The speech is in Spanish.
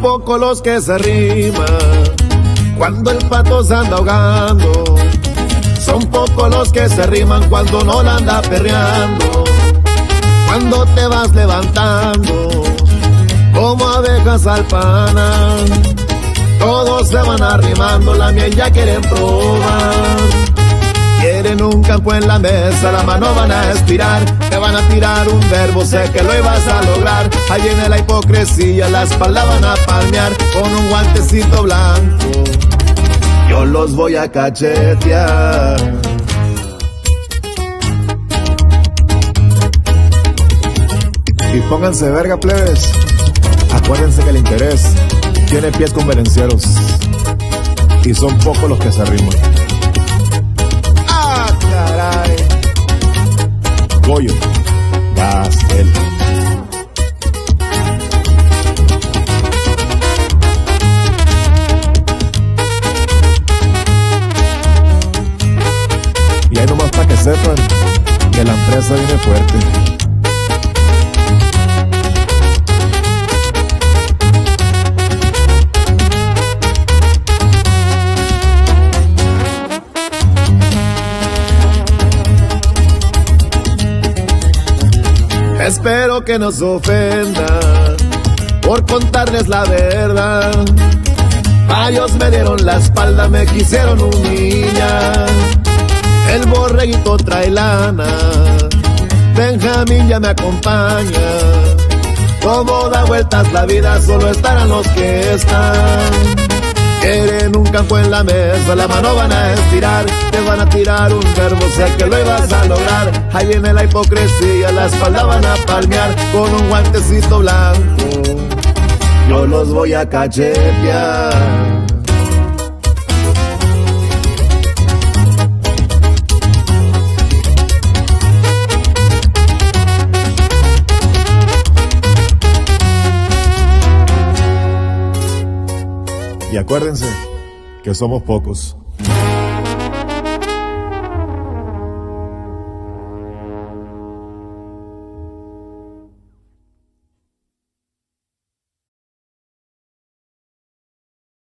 pocos los que se riman cuando el pato se anda ahogando. Son pocos los que se riman cuando no la anda perreando. Cuando te vas levantando como abejas al pana. Todos se van arrimando, la miel ya quieren probar. Quieren un campo en la mesa, la mano van a estirar, te van a tirar un verbo, sé que lo ibas a lograr. Ahí viene la hipocresía, la espalda van a palmear con un guantecito blanco. Yo los voy a cachetear. Y pónganse verga, plebes. Acuérdense que el interés tiene pies convenencieros. Y son pocos los que se arriman. Gastel. Y ahí nomás para que sepan que la empresa viene fuerte. Espero que nos ofenda por contarles la verdad. Varios me dieron la espalda, me quisieron humillar. El borreguito trae lana, Benjamín ya me acompaña. Como da vueltas la vida, solo estarán los que están. Quieren un campo en la mesa, la mano van a estirar, te van a tirar un verbo, sé que lo ibas a lograr. Ahí viene la hipocresía, la espalda van a palmear con un guantecito blanco. Yo los voy a cachetear. Y acuérdense que somos pocos.